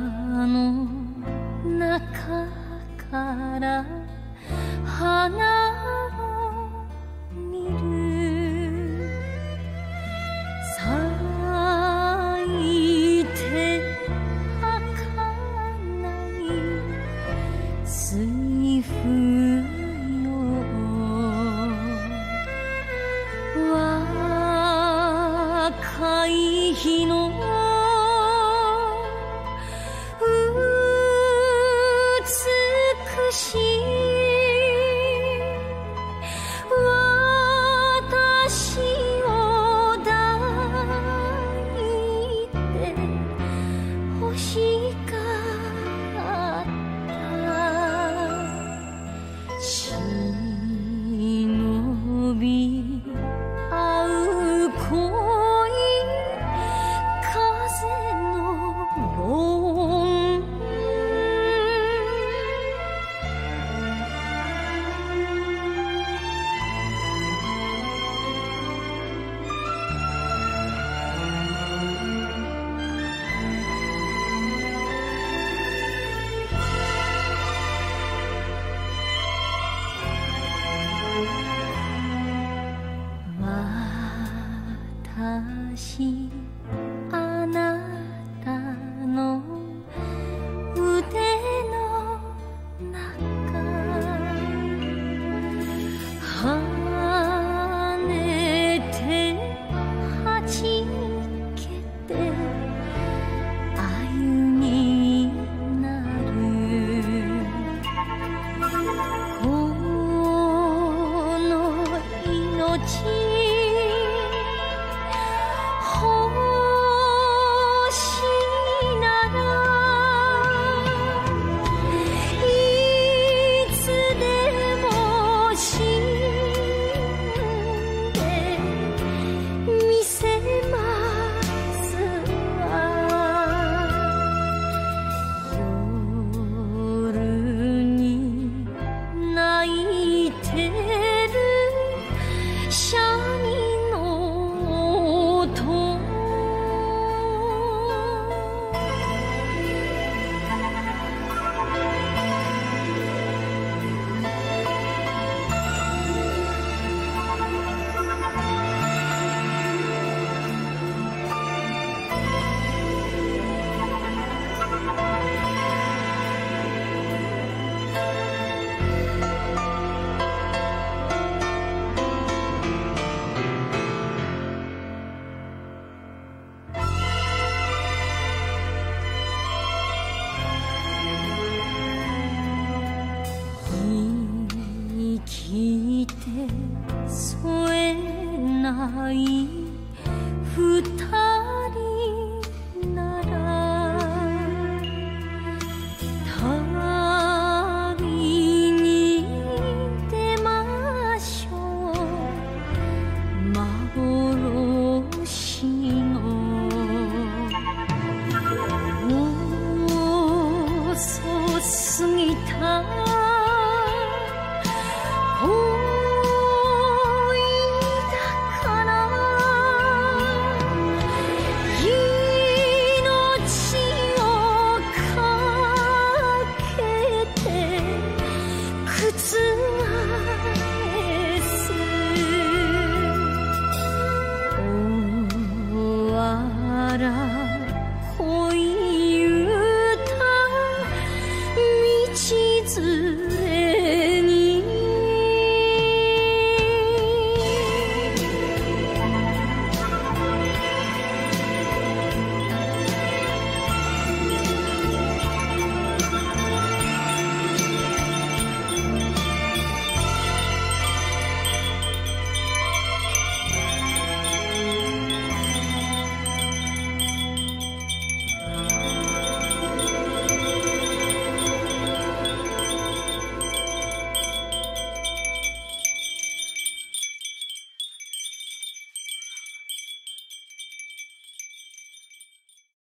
の中から花情。他。う。